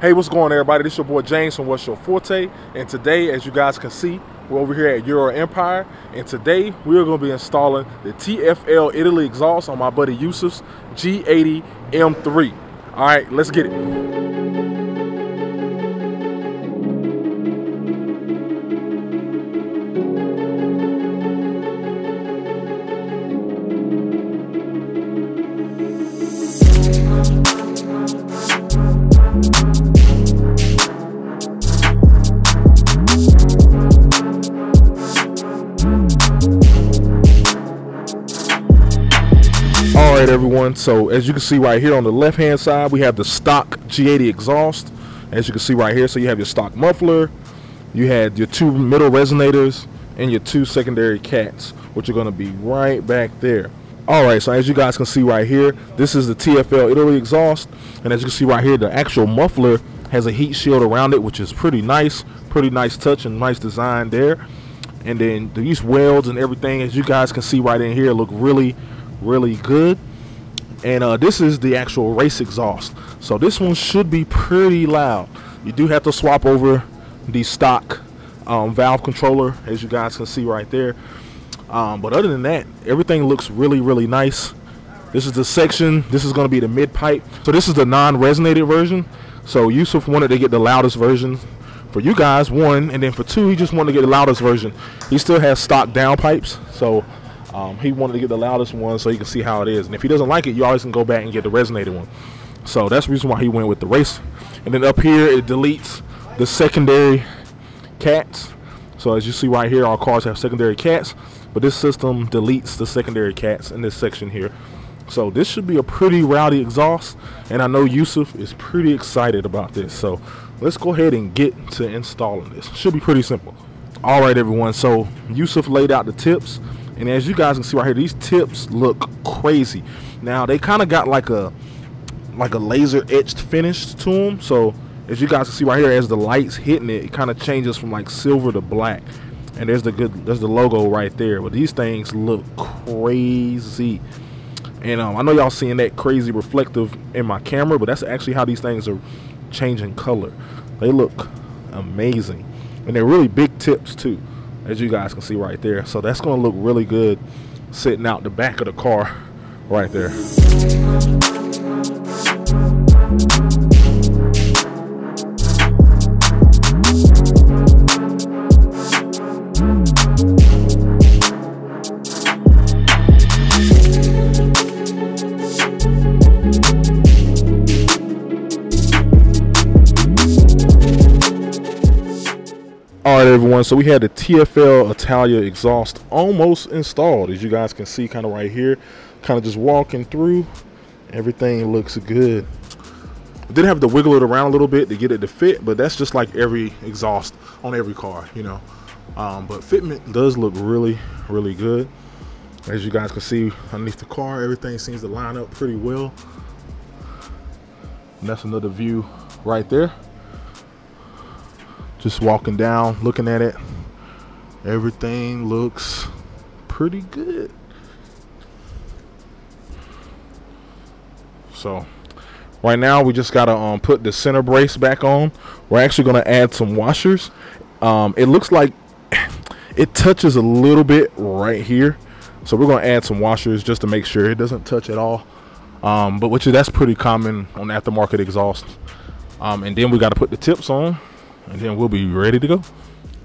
Hey, what's going on, everybody? This is your boy James from What's Your Forte, and today, as you guys can see, we're over here at Eurompire, and today we're going to be installing the TFL Italy exhaust on my buddy Usef's G80 M3. All right, let's get it. Everyone so as you can see right here on the left hand side we have the stock G80 exhaust. As you can see right here so you have your stock muffler you had your two middle resonators and your two secondary cats which are going to be right back there. All right so as you guys can see right here this is the TFL Italy exhaust. And as you can see right here the actual muffler has a heat shield around it which is pretty nice pretty nice touch and nice design there. And then these welds and everything as you guys can see right in here look really really good and uh, this is the actual race exhaust. So this one should be pretty loud. You do have to swap over the stock um, valve controller as you guys can see right there. Um, but other than that everything looks really really nice. This is the section. This is going to be the mid pipe. So this is the non-resonated version. So Usef wanted to get the loudest version. For you guys one and then for two he just wanted to get the loudest version. He still has stock downpipes so um, he wanted to get the loudest one so you can see how it is. And if he doesn't like it, you always can go back and get the resonated one. So that's the reason why he went with the race. And then up here, it deletes the secondary cats. So as you see right here, our cars have secondary cats, but this system deletes the secondary cats in this section here. So this should be a pretty rowdy exhaust, and I know Usef is pretty excited about this. So let's go ahead and get to installing this. Should be pretty simple. All right, everyone. So Usef laid out the tips. And as you guys can see right here, these tips look crazy. Now they kind of got like a like a laser etched finish to them. So as you guys can see right here, as the lights hitting it, it kind of changes from like silver to black. And there's the good there's the logo right there. But these things look crazy. And um, I know y'all seeing that crazy reflective in my camera, but that's actually how these things are changing color. They look amazing. And they're really big tips too as you guys can see right there. So that's going to look really good sitting out the back of the car right there. Right everyone. So we had the tfl italia exhaust almost installed as you guys can see kind of right here. Kind of just walking through. Everything looks good. I did have to wiggle it around a little bit to get it to fit but that's just like every exhaust on every car you know. Um, but fitment does look really really good. As you guys can see underneath the car everything seems to line up pretty well. And that's another view right there just walking down looking at it. Everything looks pretty good. So right now we just gotta um, put the center brace back on. We're actually gonna add some washers. Um, it looks like it touches a little bit right here. So we're gonna add some washers just to make sure it doesn't touch at all. Um, but which is that's pretty common on aftermarket exhaust. Um, and then we got to put the tips on and then we'll be ready to go.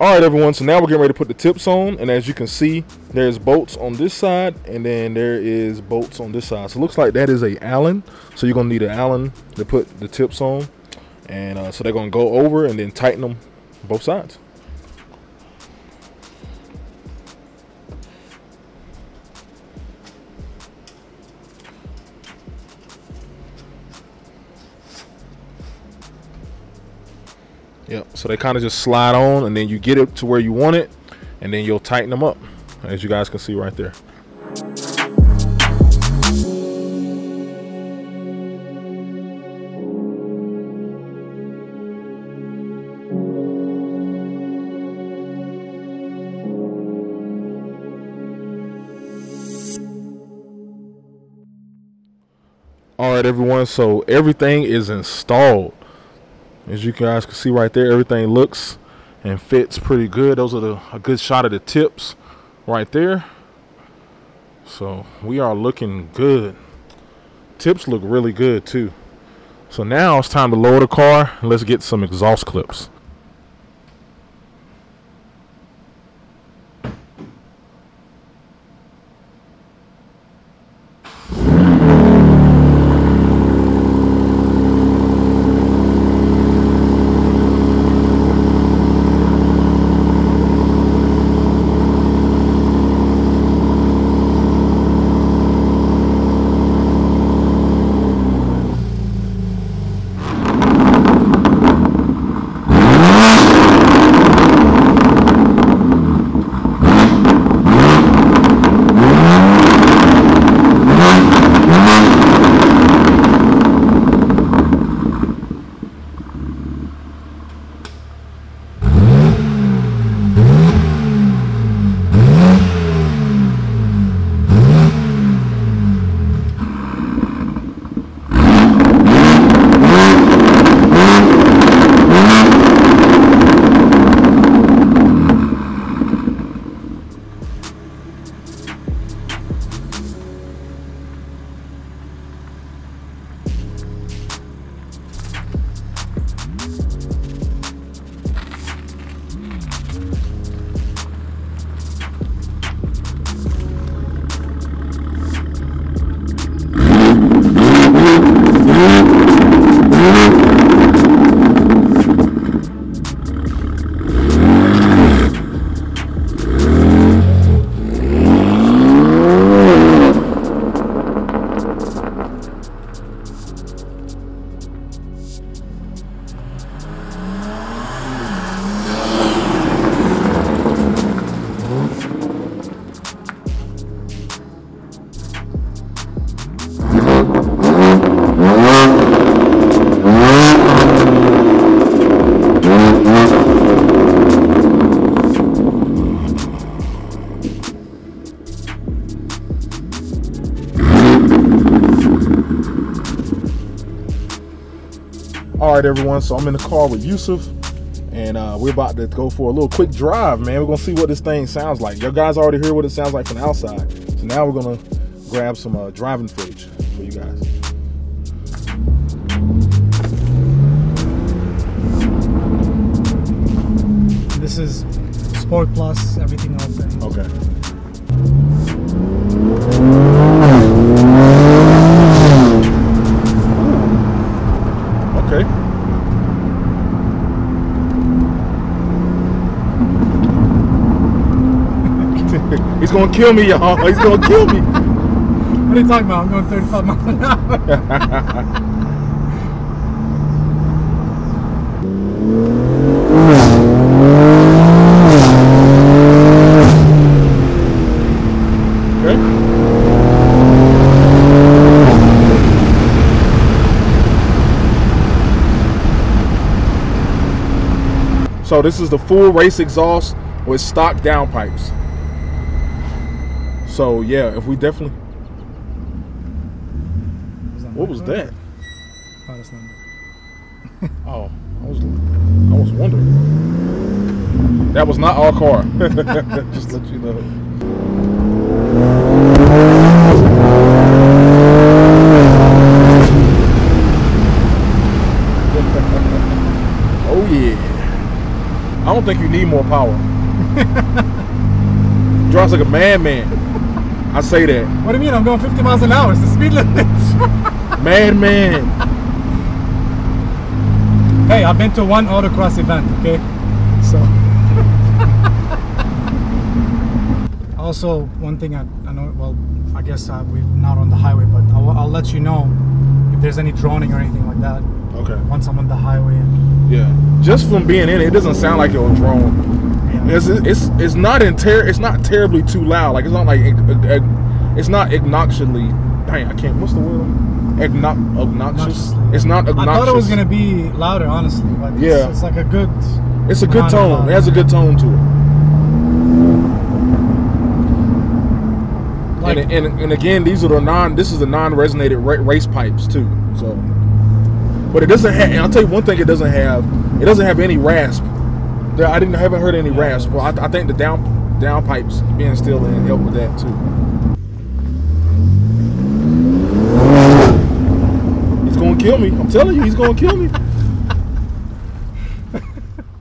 All right, everyone, so now we're getting ready to put the tips on, and as you can see, there's bolts on this side, and then there is bolts on this side. So it looks like that is a Allen, so you're gonna need an Allen to put the tips on, and uh, so they're gonna go over and then tighten them both sides. Yep. So they kind of just slide on, and then you get it to where you want it, and then you'll tighten them up, as you guys can see right there. All right, everyone. So everything is installed. As you guys can see right there, everything looks and fits pretty good. Those are the, a good shot of the tips right there. So we are looking good. Tips look really good too. So now it's time to lower the car. Let's get some exhaust clips. Right, everyone. So I'm in the car with Usef, and uh, we're about to go for a little quick drive, man. We're gonna see what this thing sounds like. Your guys already heard what it sounds like from the outside, so now we're gonna grab some uh, driving footage for you guys. This is Sport Plus, everything open. Okay. Okay. He's gonna kill me, y'all. He's gonna kill me. What are you talking about? I'm going 35 miles an hour. So this is the full race exhaust with stock downpipes. So yeah, if we definitely what was that? Oh, that's not. Oh, I was I was wondering. That was not our car. Just let you know. oh yeah. I don't think you need more power. Drives like a madman. I say that. What do you mean? I'm going 50 miles an hour. It's the speed limit. Madman. hey, I've been to one autocross event, okay? So. also, one thing I, I know, well, I guess uh, we're not on the highway, but I'll, I'll let you know if there's any droning or anything like that Okay. once I'm on the highway. And, Yeah. Just from being in it, it doesn't sound like you're a drone. It's it's it's not in ter- it's not terribly too loud. Like it's not like it's not obnoxiously. Dang, I can't. What's the word? Obno- obnoxious. It's not I thought it was gonna be louder, honestly, it's, Yeah. it's like a good. It's a good tone. It has a good tone to it. Like, and, and and again, these are the non. This is the non-resonated race pipes too. So But it doesn't have. I'll tell you one thing. It doesn't have. It doesn't have any rasp. There, I didn't. I haven't heard any rasp. Well, I, I think the down down pipes being still in help with that too. He's gonna kill me. I'm telling you, he's gonna kill me.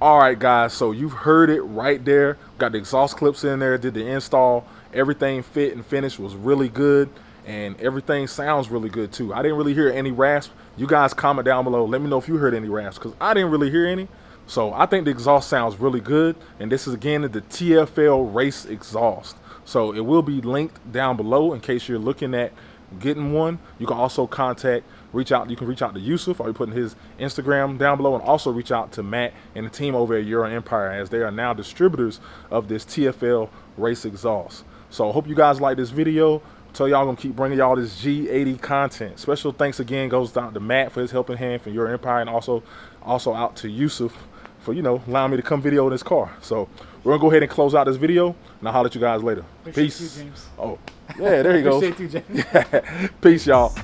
All right, guys. So you've heard it right there. Got the exhaust clips in there. Did the install. Everything fit and finished was really good, and everything sounds really good too. I didn't really hear any rasp. You guys comment down below. Let me know if you heard any rasps because I didn't really hear any. So I think the exhaust sounds really good. And this is again the TFL race exhaust. So it will be linked down below in case you're looking at getting one. You can also contact, reach out. You can reach out to Usef, or you putting his Instagram down below, and also reach out to Matt and the team over at Eurompire, as they are now distributors of this TFL race exhaust. So I hope you guys like this video. Tell y'all gonna keep bringing y'all this G80 content. Special thanks again goes out to Matt for his helping hand for Eurompire, and also also out to Usef for you know allowing me to come video in this car. So we're gonna go ahead and close out this video, and I'll holler at you guys later. Appreciate Peace. you. Oh, yeah, there you go. Appreciate you, James. Peace, y'all.